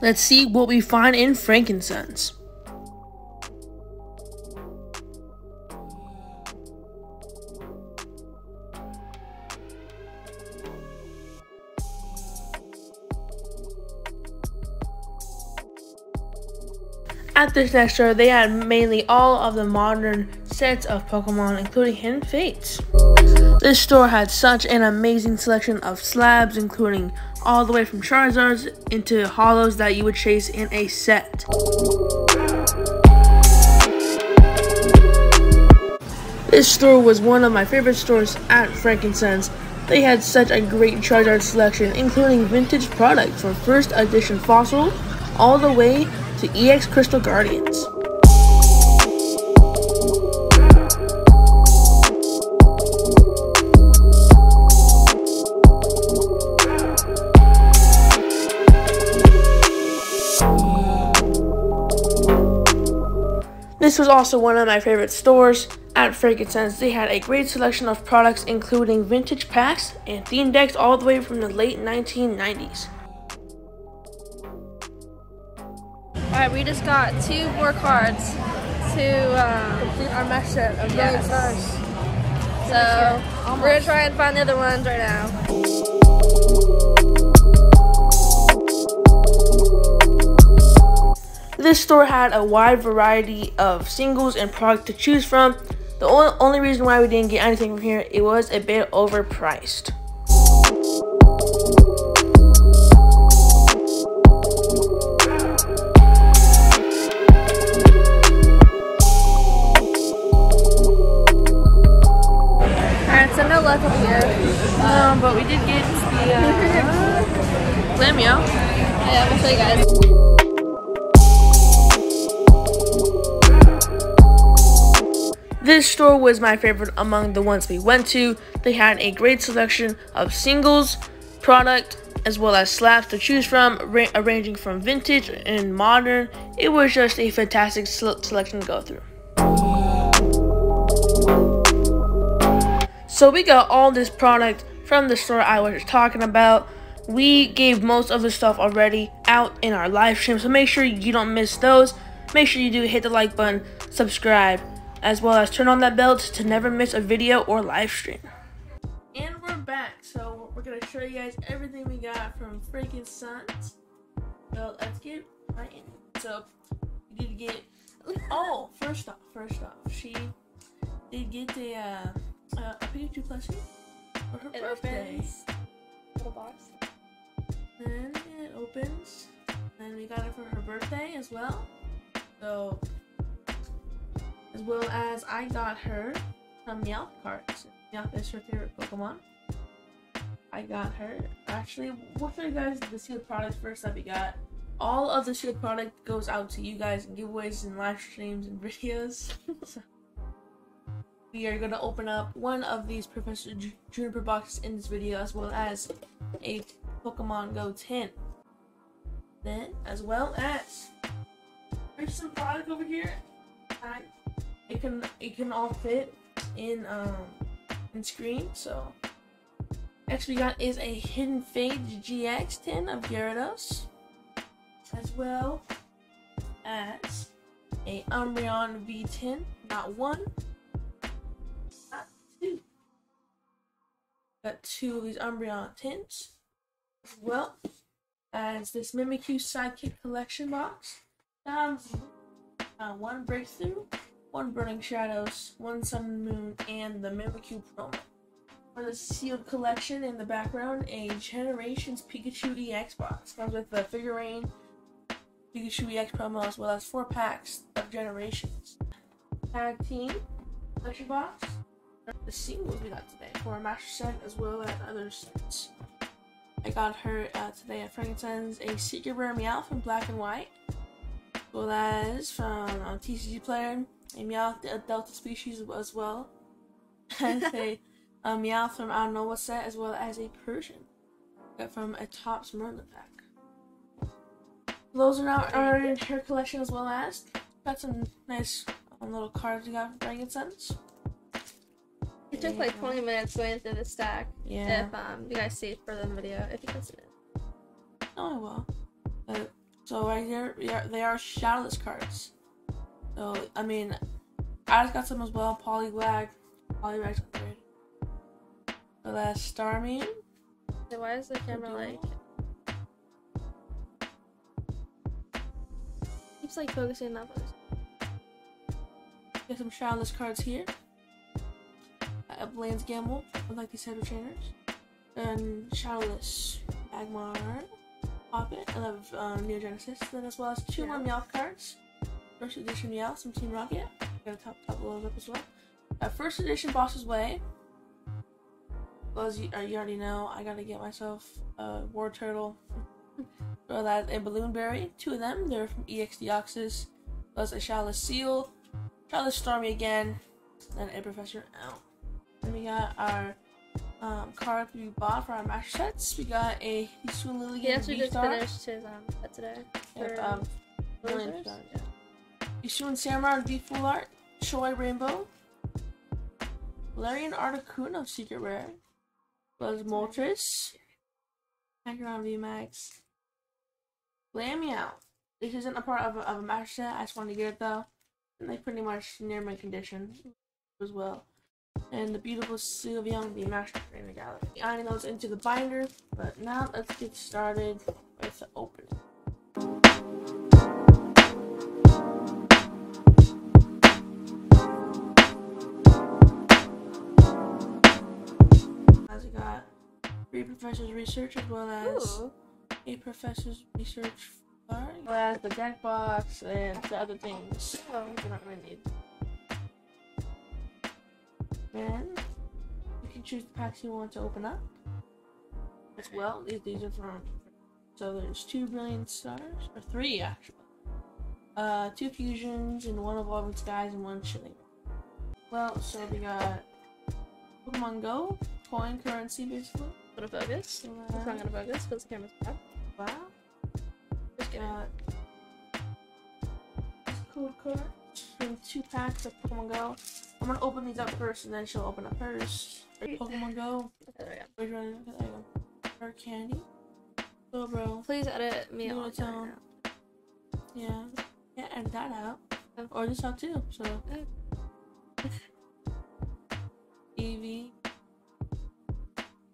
Let's see what we find in Frank & Sons. At this next store, they had mainly all of the modern sets of Pokemon, including Hidden Fates. This store had such an amazing selection of slabs, including all the way from Charizards into hollows that you would chase in a set. This store was one of my favorite stores at Frank & Sons. They had such a great Charizard selection, including vintage products from first edition Fossil all the way to EX Crystal Guardians. This was also one of my favorite stores at Frank & Sons. They had a great selection of products including vintage packs and theme decks all the way from the late 1990s. Alright, we just got two more cards to Complete our match set of Yes. stars. So we're gonna try and find the other ones right now. This store had a wide variety of singles and product to choose from. The only, reason why we didn't get anything from here, it was a bit overpriced. Alright, so no luck over here. Um, but we did get the uh, Glameow. Yeah, we'll show you guys. This store was my favorite among the ones we went to. They had a great selection of singles, product, as well as slabs to choose from, ra- ranging from vintage and modern. It was just a fantastic selection to go through. So we got all this product from the store I was talking about. We gave most of the stuff already out in our live stream, so make sure you don't miss those. Make sure you do hit the like button, subscribe, as well as turn on that bell to never miss a video or live stream. And we're back, so we're gonna show you guys everything we got from Frank & Sons. So let's get right in. it. So we did get. Oh, first off, first off, she did get a uh, uh, a Pikachu plushie for her It birthday. opens. Little box. Then it opens. And we got it for her birthday as well. So, as well as I got her some Meowth cards. Meowth is her favorite Pokemon. I got her. Actually, we'll show you guys the sealed products first that we got. All of the sealed product goes out to you guys in giveaways and live streams and videos. so, we are gonna open up one of these Professor Ju- Juniper boxes in this video, as well as a Pokemon Go 10. Then, as well as there's some product over here. I, it can it can all fit in um in screen. So next we got is a Hidden Fate GX 10 of Gyarados, as well as a Umbreon V10, not one, not two. Got two of these Umbreon tints as well as this Mimikyu Sidekick Collection box. Um, uh, one Breakthrough, one Burning Shadows, one Sun Moon, and the Mimikyu promo. For the sealed collection in the background, a Generations Pikachu EX box comes with the figurine, Pikachu EX promo, as well as four packs of Generations. Tag Team collection box. The singles we got today for Master Set as well as other sets. I got her uh, today at Frank & Son's a Secret Rare Meowth in black and white, well as from um, TCG Player, a Meowth a Delta species as well, and a, a Meowth from I don't know what set, as well as a Persian got from a Topps Merlin pack. Those are now are in her collection as well as got some nice um, little cards we got from Frank & Son's. It took like 20 minutes going through the stack. Yeah. If um you guys see it for the video, if you can see it. Oh well. But So right here, we are, they are shadowless cards. So I mean, I just got some as well. Poliwag, Poliwag's upgrade. So that's Starmie. So why is the camera like keeps like focusing on that post? Get some shadowless cards here. Uh, Blaine's Gamble, with like these of trainers. And shadowless Magmar, Hoppet, and of uh, Neo Genesis. Then as well as two more Yeah. Meowth cards. First edition Meowth, some Team Rocket. Got a top top load up as well. Uh, first edition Boss's Way. Well, as you, uh, you already know, I gotta get myself a Wartortle. So that a Balloon Berry, two of them. They're from EX Deoxys. Plus a Shadowless Seel, Shadowless Starmie again, and a Professor L. Then we got our um, card we bought for our master sets. We got a Hisui Lilligant He actually just V-Star. finished his um set today. Yep, um, losers. Star, yeah. Hisuian Samurott V Full Art, Choi Rainbow, Galarian Articuno Secret Rare, Buzz Moltres, Acheron V Max, Lammeow. This isn't a part of a, of a master set, I just wanted to get it though. And they pretty much near my condition as well. And the beautiful Sylveon the Master Trainer Gallery. Adding those into the binder, but now let's get started with the opening. As we got three professors research as well as Ooh. a professor's research as well as the deck box and the other things Oh. we don't really need. Then you can choose the packs you want to open up as well. These these are from so there's two brilliant stars or three actually. Uh, two fusions and one evolving skies and one chilling. Well, so we got Pokemon Go coin currency basically. Gonna focus. It's not gonna focus because the camera's bad. Wow. Just kidding. Got this code card from two packs of Pokemon Go. I'm gonna open these up first, and then she'll open up hers. Pokemon Go. There we go. Where's your okay, there you go. Her candy. So, bro. Please edit me You out. tell- Yeah. Yeah, and that out. Oh. Or this out too. So. Oh. Eevee.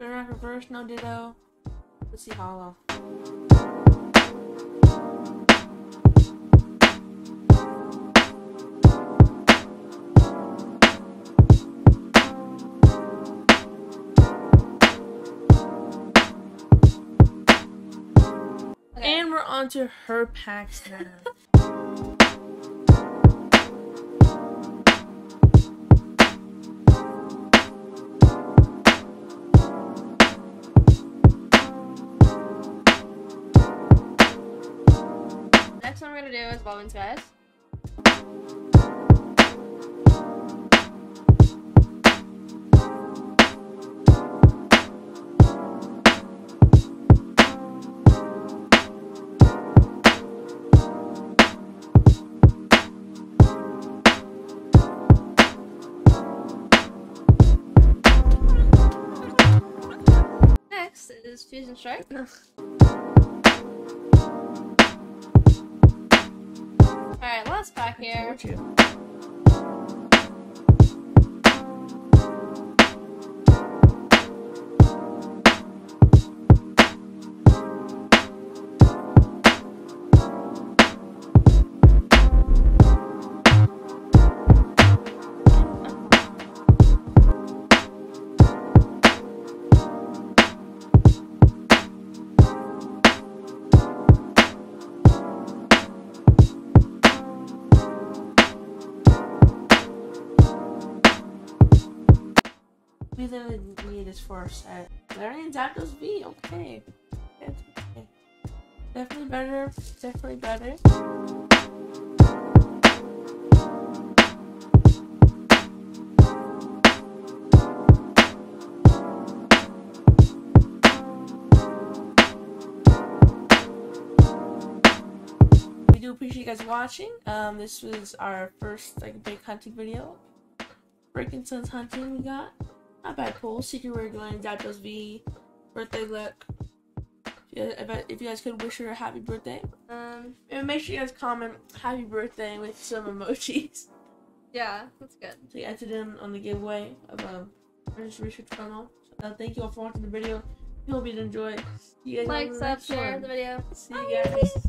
Turn around reverse, no ditto. Let's see hollow. To her packs now. Next one we're gonna do is Bowman's guys. Is Fusion Strike. Alright, last pack here. Told you. We need this for our set. Learning Zapdos V, okay. That's okay. Definitely better. Definitely better. We do appreciate you guys watching. Um, this was our first like big hunting video. Breaking Suns hunting we got. Not bad pull. Secret Rare Glen, Zapdos V, Birthday Look, Yeah, if, you guys could wish her a happy birthday, Um, and make sure you guys comment happy birthday with some emojis. yeah, that's good. So you entered in on the giveaway of um British Research Channel. So, uh, thank you all for watching the video. We hope you enjoyed. See you guys Like, the sub, share the video. See you guys.